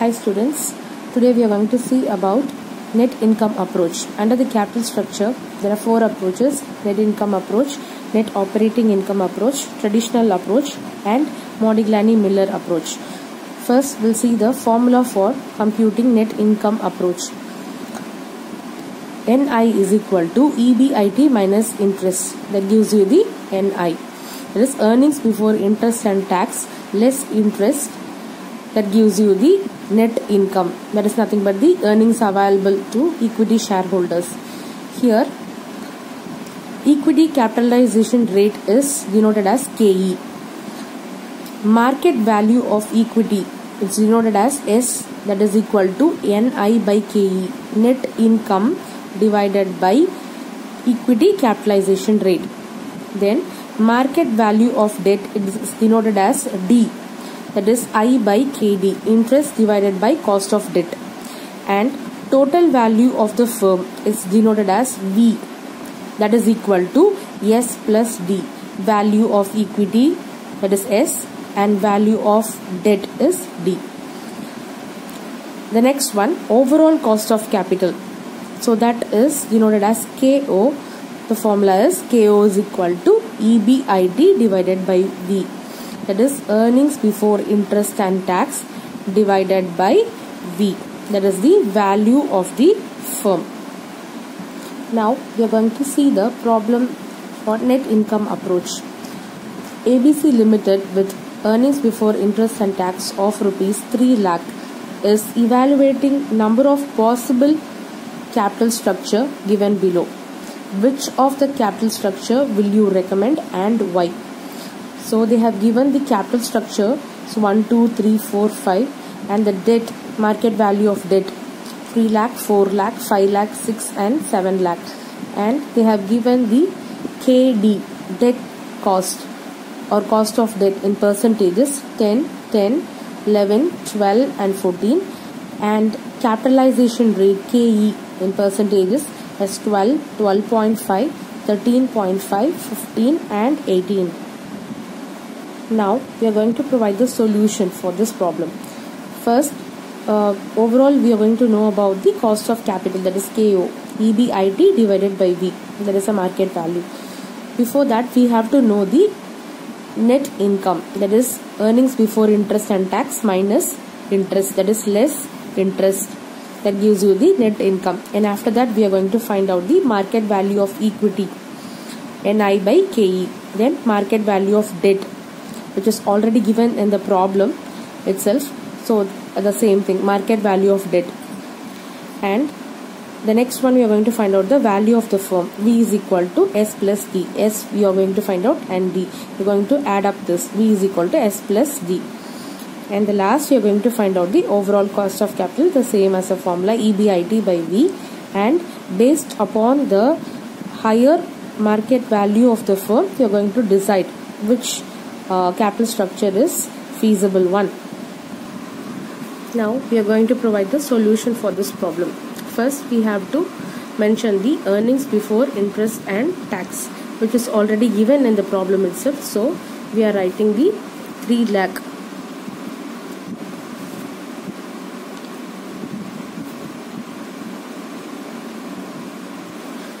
Hi students, today we are going to see about net income approach. Under the capital structure, there are four approaches, net income approach, net operating income approach, traditional approach and Modigliani-Miller approach. First, we'll see the formula for computing net income approach. NI is equal to EBIT minus interest. That gives you the NI. That is earnings before interest and tax less interest. That gives you the net income. That is nothing but the earnings available to equity shareholders. Here, equity capitalization rate is denoted as KE. Market value of equity is denoted as S that is equal to NI by KE. Net income divided by equity capitalization rate. Then market value of debt is denoted as D that is I by KD interest divided by cost of debt. And total value of the firm is denoted as V. That is equal to S plus D. Value of equity that is S and value of debt is D. The next one overall cost of capital. So that is denoted as KO the formula is KO is equal to EBIT divided by V that is earnings before interest and tax divided by V that is the value of the firm. Now we are going to see the problem for net income approach. ABC Limited with earnings before interest and tax of rupees 3 lakh is evaluating number of possible capital structure given below. Which of the capital structure will you recommend and why? So they have given the capital structure so 1, 2, 3, 4, 5 and the debt market value of debt 3 lakh, 4 lakh, 5 lakh, 6 and 7 lakh and they have given the KD debt cost or cost of debt in percentages 10, 10, 11, 12 and 14 and capitalization rate KE in percentages as 12, 12.5, 13.5, 15 and 18. Now we are going to provide the solution for this problem. First, uh, overall we are going to know about the cost of capital that is KO, EBIT divided by V. That is a market value. Before that we have to know the net income that is earnings before interest and tax minus interest that is less interest. That gives you the net income. And after that we are going to find out the market value of equity NI by KE then market value of debt which is already given in the problem itself. So the same thing market value of debt. And the next one we are going to find out the value of the firm V is equal to S plus D. S we are going to find out and D. We are going to add up this V is equal to S plus D. And the last we are going to find out the overall cost of capital the same as the formula EBIT by V. And based upon the higher market value of the firm we are going to decide which uh, capital structure is feasible one. Now we are going to provide the solution for this problem. First we have to mention the earnings before interest and tax which is already given in the problem itself. So we are writing the 3 lakh.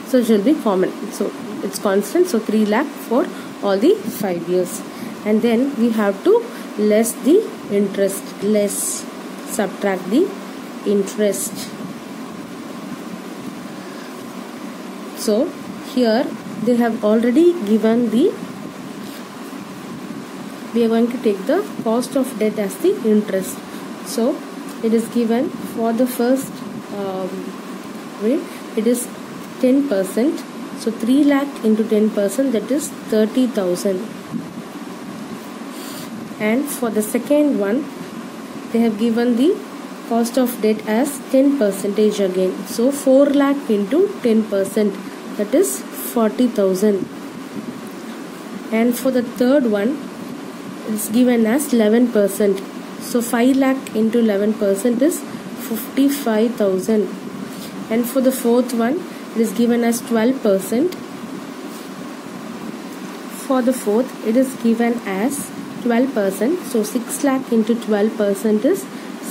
So it will be common. So it's constant. So 3 lakh for all the 5 years and then we have to less the interest less subtract the interest. So here they have already given the we are going to take the cost of debt as the interest. So it is given for the first um, rate it is 10 percent. So 3 lakh into 10 percent that is 30,000 and for the second one they have given the cost of debt as 10 percentage again. So 4 lakh into 10 percent. That is 40,000 and for the third one it's given as 11 percent. So 5 lakh into 11 percent is 55,000 and for the fourth one it is given as 12 percent. For the fourth it is given as 12 percent. So 6 lakh into 12 percent is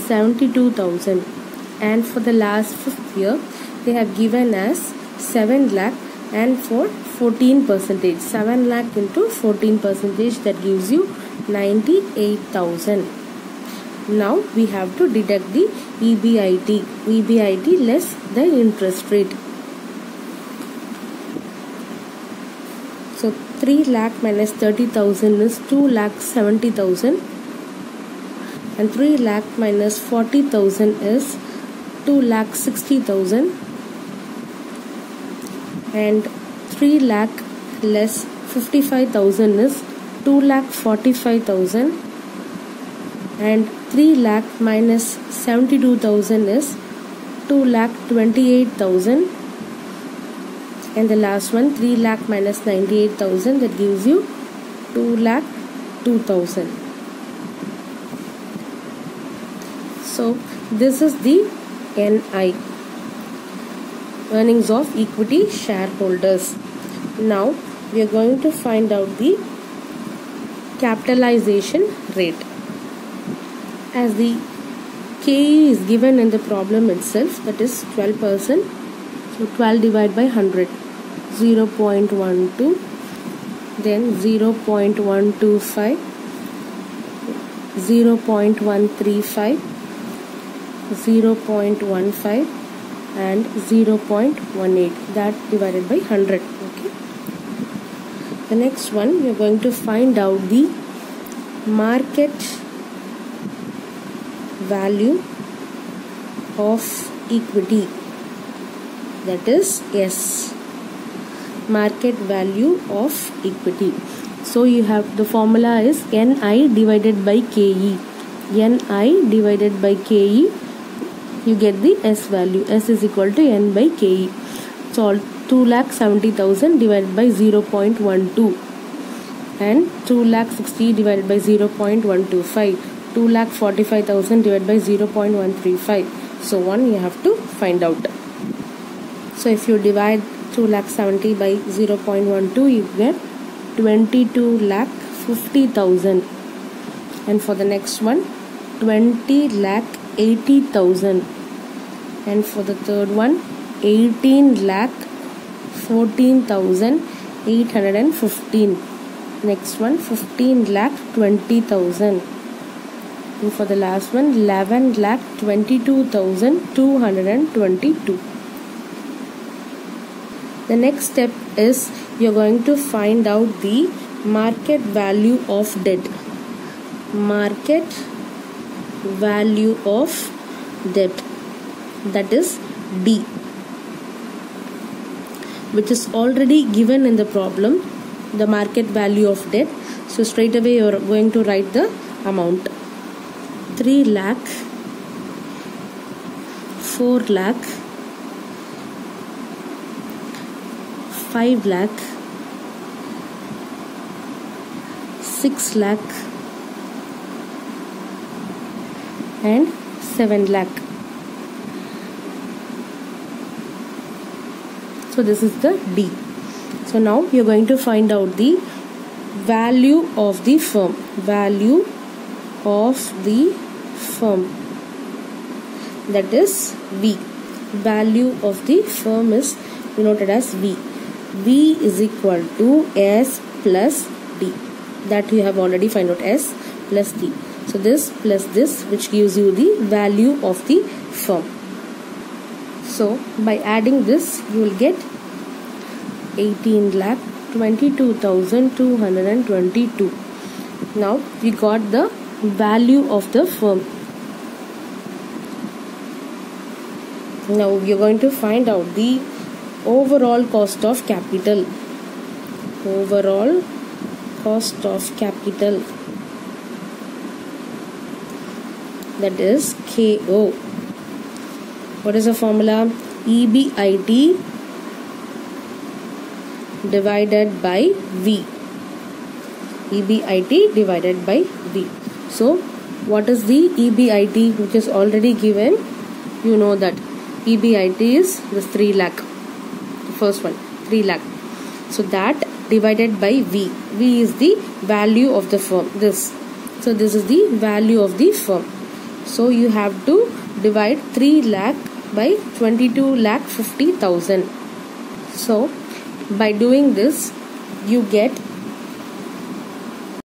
72,000 and for the last fifth year they have given as 7 lakh and for 14 percentage. 7 lakh into 14 percentage that gives you 98,000 now we have to deduct the EBIT EBIT less the interest rate so 3 lakh minus 30,000 is 2 lakh 70,000 and 3 lakh minus 40,000 is 2 lakh 60,000 and 3 lakh less 55,000 is 2 lakh 45,000 and 3 lakh minus 72,000 is 2 lakh 28,000 and the last one 3 lakh minus 98,000 that gives you 2 lakh 2,000 so this is the NI earnings of equity shareholders. Now we are going to find out the capitalization rate. As the KE is given in the problem itself that is 12% so 12 divided by 100 0 0.12 then 0.125 0.135 0 0.15 and 0.18 that divided by 100 okay? The next one we are going to find out the market value of equity. That is S market value of equity. So you have the formula is NI divided by KE NI divided by KE you get the S value. S is equal to N by KE so 2 lakh 70,000 divided by 0.12 and 2 lakh 60 divided by 0.125 2 lakh 45,000 divided by 0.135 so one you have to find out. So if you divide 2 lakh 70 by 0.12 you get 22 lakh 50,000 and for the next one 20 lakh 80,000 and for the third one 18 lakh 14,815 next one 15 lakh 20,000 and for the last one 11 lakh 22,222 the next step is you're going to find out the market value of debt. Market value of debt. That is D which is already given in the problem the market value of debt. So straight away you're going to write the amount. 3 lakh 4 lakh 5 lakh 6 lakh and 7 lakh. So this is the D. So now you're going to find out the value of the firm. Value of the firm. That is V. Value of the firm is denoted as V V is equal to S plus D. That you have already find out S plus D. So this plus this which gives you the value of the firm so by adding this you will get 18 lakh 22,222 now we got the value of the firm now we are going to find out the overall cost of capital. Overall cost of capital. That is KO what is the formula? EBIT divided by V. EBIT divided by V. So what is the EBIT which is already given. You know that EBIT is the 3 lakh first one 3 lakh. So that divided by v. V is the value of the firm this. So this is the value of the firm. So you have to divide 3 lakh by 22 lakh 50 thousand. So by doing this you get